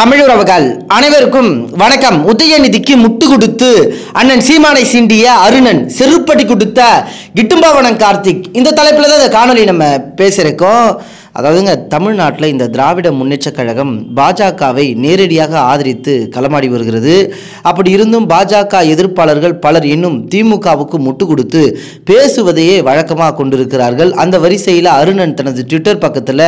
தமிழுறவுகள் அனைவருக்கும் வணக்கம். உதயநிதிக்கு முட்டு கொடுத்து அண்ணன் சீமானை சீண்டிய அருணன் செருப்படி கொடுத்த கிட்டும்பாவனம் கார்த்திக். இந்த தலைப்பில் தான் இந்த காணொலி நம்ம பேசியிருக்கோம். அதாவதுங்க தமிழ்நாட்டில் இந்த திராவிட முன்னேற்றக் கழகம் பாஜகவை நேரடியாக ஆதரித்து களமாடி வருகிறது. அப்படி இருந்தும் பாஜக எதிர்ப்பாளர்கள் பலர் இன்னும் திமுகவுக்கு முட்டு கொடுத்து பேசுவதையே வழக்கமாக கொண்டிருக்கிறார்கள். அந்த வரிசையில் அருணன் தனது ட்விட்டர் பக்கத்தில்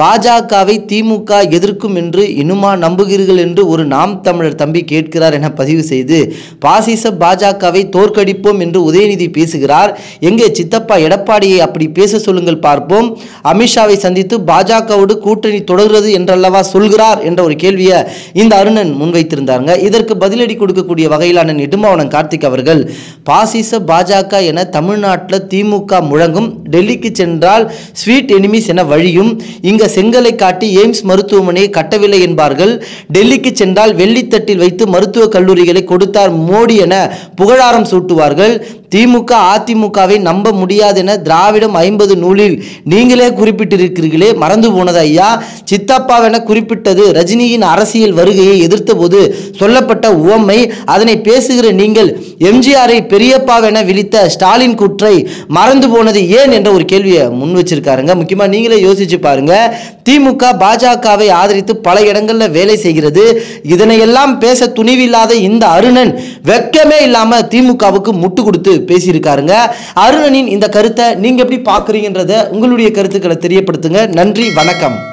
பாஜகவை திமுக எதிர்க்கும் என்று இன்னுமா நம்புகிறீர்கள் என்று ஒரு நாம் தமிழர் தம்பி கேட்கிறார் என பதிவு செய்து பாசிச பாஜகவை தோற்கடிப்போம் என்று உதயநிதி பேசுகிறார். எங்கே சித்தப்பா எடப்பாடியை அப்படி பேச சொல்லுங்கள் பார்ப்போம். அமித்ஷாவை சந்தித்து பாஜகவோடு கூட்டணி தொடர்கிறது என்றல்லவா சொல்கிறார் என்ற ஒரு கேள்வியை இந்த அருணன் முன்வைத்திருந்தாருங்க. இதற்கு பதிலடி கொடுக்கக்கூடிய வகையிலான நெடுமாவனம் கார்த்திக் அவர்கள் பாசிச பாஜக என தமிழ்நாட்டில் திமுக முழங்கும் டெல்லிக்கு சென்றால் ஸ்வீட் எனிமிஸ் என வழியும் இங்க செங்கலை காட்டி எய்ம்ஸ் மருத்துவமனையை கட்டவில்லை என்பார்கள். டெல்லிக்கு சென்றால் வெள்ளித்தட்டில் வைத்து மருத்துவக் கல்லூரிகளை கொடுத்தார் மோடி என புகழாரம் சூட்டுவார்கள். திமுக அதிமுகவை நம்ப முடியாது என திராவிடம் ஐம்பது நூலில் நீங்களே குறிப்பிட்டிருக்கிறீர்கள். மறந்து போனது ஐயா. சித்தப்பாவென குறிப்பிட்டது ரஜினியின் அரசியல் வருகையை எதிர்த்தபோது சொல்லப்பட்ட உவமை. அதனை பேசுகிற நீங்கள் எம்ஜிஆரை பெரியப்பாவென விழித்த ஸ்டாலின் குற்றை மறந்து போனது ஏன் என்ற ஒரு கேள்வியை முன் வச்சிருக்காருங்க. முக்கியமா நீங்களே யோசிச்சு பாருங்க. திமுக பாஜகவை ஆதரித்து பல இடங்கள்ல வேலை செய்கிறது. இதனையெல்லாம் பேச துணிவில்லாத இந்த அருணன் வெக்கமே இல்லாம திமுகவுக்கு முட்டு கொடுத்து பேசியிருக்காருங்க. அருணனின் இந்த கருத்தை நீங்க எப்படி பாக்குறீங்கன்றத உங்களுடைய கருத்துக்களை தெரியப்படுத்துங்க. நன்றி வணக்கம்.